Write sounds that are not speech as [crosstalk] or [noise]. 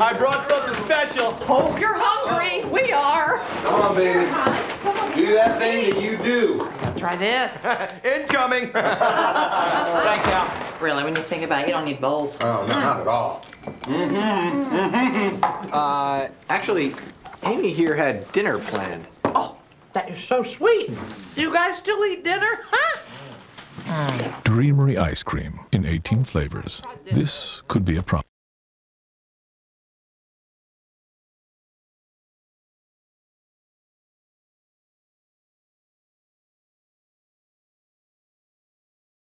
I brought something special. Hope you're hungry. We are. Come on, baby. Do that thing that you do. Try this. [laughs] Incoming. [laughs] Thanks, Al. Really, when you think about it, you don't need bowls. Oh, no, not at all. Mm-hmm, mm-hmm. Uh, actually, Amy here had dinner planned. Oh, that is so sweet. You guys still eat dinner? Huh? Dreamery ice cream in 18 flavors. This could be a problem.